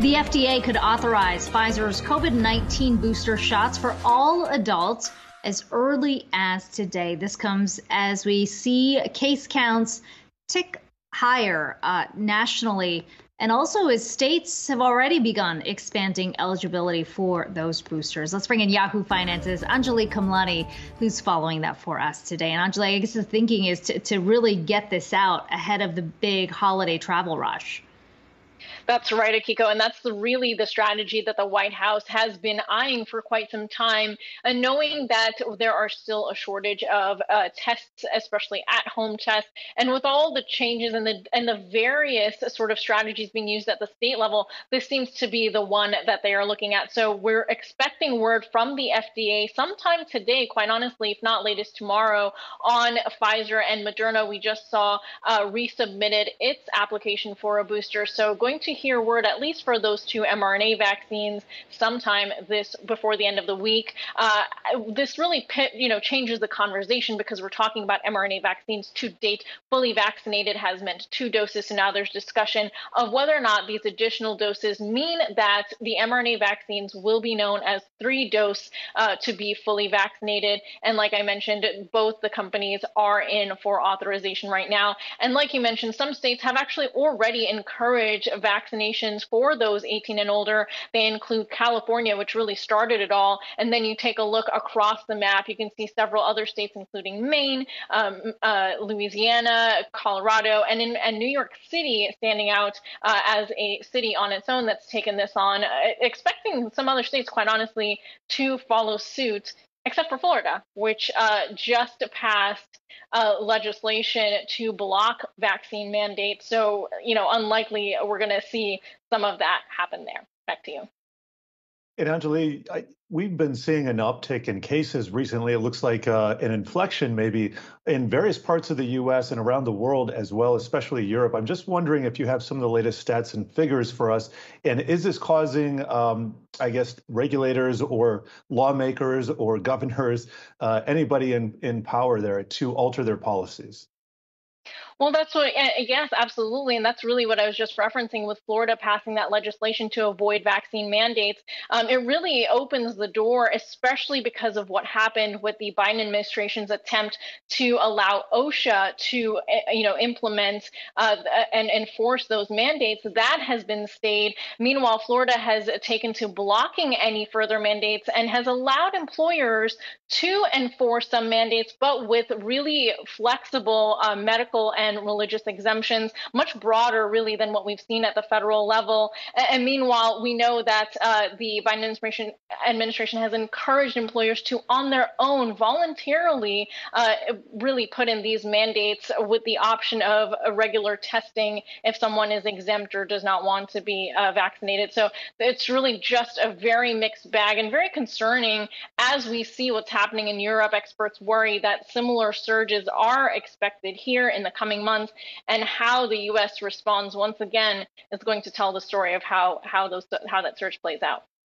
The FDA could authorize Pfizer's COVID 19 booster shots for all adults as early as today. This comes as we see case counts tick higher uh, nationally. And also, as states have already begun expanding eligibility for those boosters. Let's bring in Yahoo Finance's Anjalee Khemlani, who's following that for us today. And Anjalee, I guess the thinking is to, to really get this out ahead of the big holiday travel rush. That's right, Akiko. And that's the, really the strategy that the White House has been eyeing for quite some time. And knowing that there are still a shortage of uh, tests, especially at home tests, and with all the changes and the, and the various sort of strategies being used at the state level, this seems to be the one that they are looking at. So we're expecting word from the FDA sometime today, quite honestly, if not latest tomorrow, on Pfizer and Moderna. We just saw uh, resubmitted its application for a booster. So going to hear word, at least for those two mRNA vaccines, sometime this before the end of the week. Uh, this really, you know, changes the conversation because we're talking about mRNA vaccines to date. Fully vaccinated has meant two doses, so now there's discussion of whether or not these additional doses mean that the mRNA vaccines will be known as three dose uh, to be fully vaccinated. And like I mentioned, both the companies are in for authorization right now. And like you mentioned, some states have actually already encouraged vaccinations for those 18 and older. They include California, which really started it all. And then you take a look across the map, you can see several other states, including Maine, um, uh, Louisiana, Colorado, and, in, and New York City standing out uh, as a city on its own that's taken this on, uh, expecting some other states, quite honestly, to follow suit except for Florida, which uh, just passed uh, legislation to block vaccine mandates. So, you know, unlikely we're going to see some of that happen there. Back to you. And Anjalee, I, we've been seeing an uptick in cases recently. It looks like uh, an inflection maybe in various parts of the U.S. and around the world as well, especially Europe. I'm just wondering if you have some of the latest stats and figures for us. And is this causing, um, I guess, regulators or lawmakers or governors, uh, anybody in, in power there to alter their policies? Well, that's what, yes, absolutely. And that's really what I was just referencing with Florida passing that legislation to avoid vaccine mandates. Um, it really opens the door, especially because of what happened with the Biden administration's attempt to allow OSHA to, eh, you know, implement uh, and enforce those mandates. That has been stayed. Meanwhile, Florida has taken to blocking any further mandates and has allowed employers to enforce some mandates, but with really flexible uh, medical and and religious exemptions, much broader, really, than what we've seen at the federal level. And, meanwhile, we know that uh, the Biden administration, administration has encouraged employers to, on their own, voluntarily, uh, really put in these mandates with the option of a regular testing if someone is exempt or does not want to be uh, vaccinated. So it's really just a very mixed bag and very concerning as we see what's happening in Europe. Experts worry that similar surges are expected here in the coming months, and how the U.S. responds once again is going to tell the story of how how those how that search plays out.